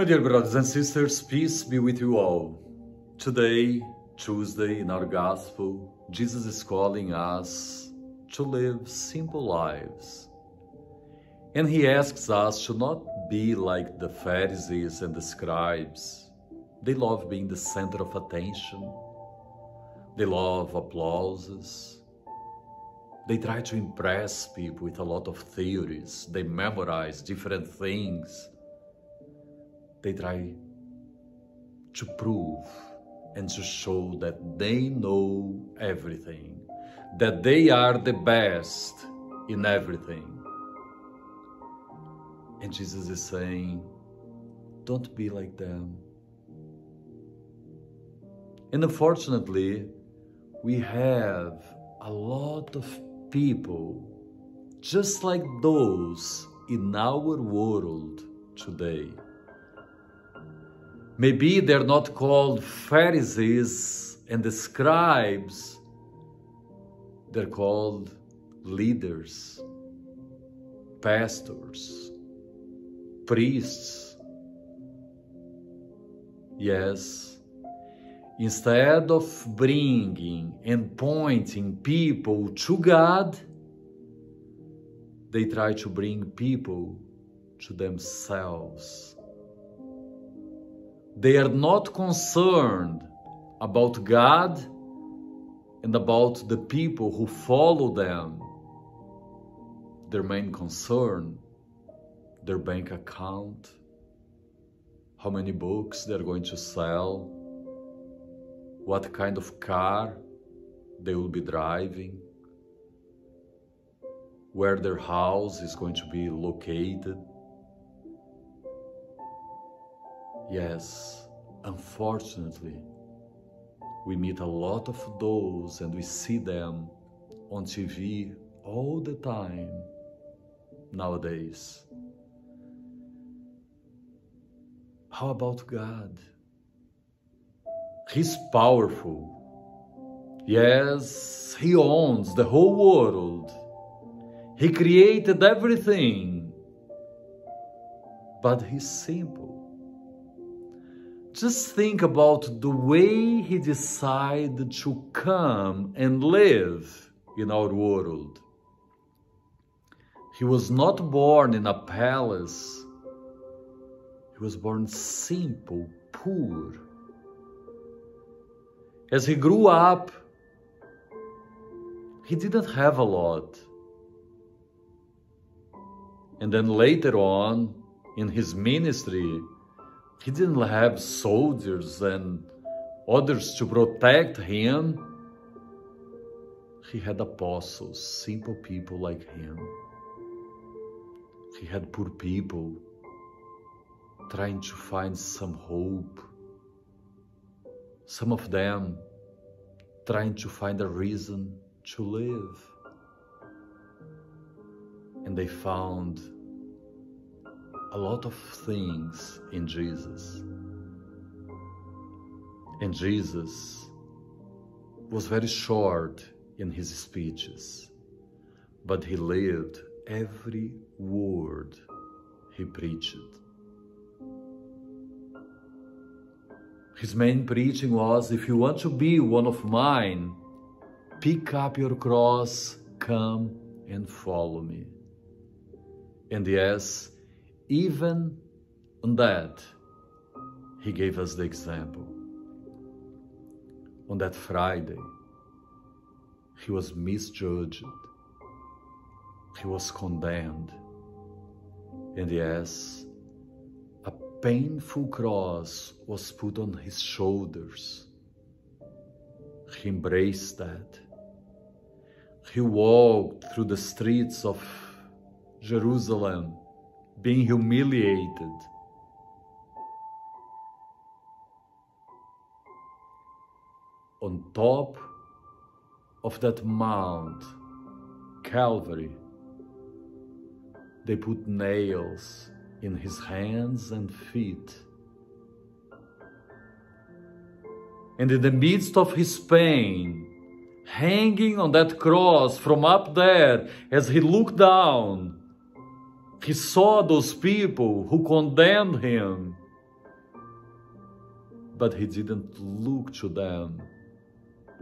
My dear brothers and sisters, peace be with you all. Today, Tuesday, in our Gospel, Jesus is calling us to live simple lives. And he asks us to not be like the Pharisees and the scribes. They love being the center of attention. They love applauses. They try to impress people with a lot of theories. They memorize different things they try to prove and to show that they know everything, that they are the best in everything. And Jesus is saying, don't be like them. And unfortunately, we have a lot of people just like those in our world today. Maybe they're not called Pharisees and the scribes, they're called leaders, pastors, priests. Yes, instead of bringing and pointing people to God, they try to bring people to themselves. They are not concerned about God and about the people who follow them. Their main concern, their bank account, how many books they're going to sell, what kind of car they will be driving, where their house is going to be located. Yes, unfortunately, we meet a lot of those and we see them on TV all the time nowadays. How about God? He's powerful. Yes, He owns the whole world. He created everything. But He's simple. Just think about the way he decided to come and live in our world. He was not born in a palace. He was born simple, poor. As he grew up, he didn't have a lot. And then later on, in his ministry, he didn't have soldiers and others to protect him. He had apostles, simple people like him. He had poor people trying to find some hope. Some of them trying to find a reason to live. And they found a lot of things in Jesus. And Jesus was very short in his speeches, but he lived every word he preached. His main preaching was if you want to be one of mine, pick up your cross, come and follow me. And yes, even on that, he gave us the example. On that Friday, he was misjudged, he was condemned, and yes, a painful cross was put on his shoulders. He embraced that. He walked through the streets of Jerusalem being humiliated. On top of that mount, Calvary, they put nails in his hands and feet. And in the midst of his pain, hanging on that cross from up there, as he looked down, he saw those people who condemned him but he didn't look to them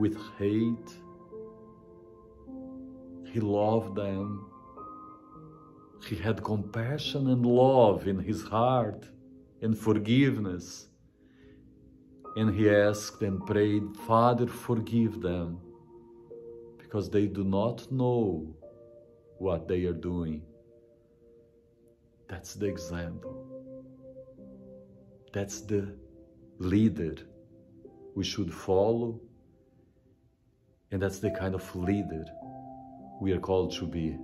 with hate. He loved them. He had compassion and love in his heart and forgiveness. And he asked and prayed, Father, forgive them, because they do not know what they are doing. That's the example. That's the leader we should follow. And that's the kind of leader we are called to be.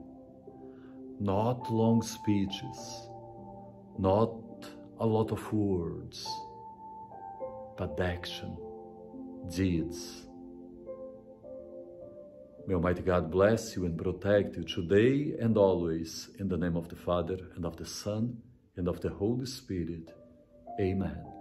Not long speeches, not a lot of words, but action, deeds. May Almighty God bless you and protect you today and always in the name of the Father and of the Son and of the Holy Spirit. Amen.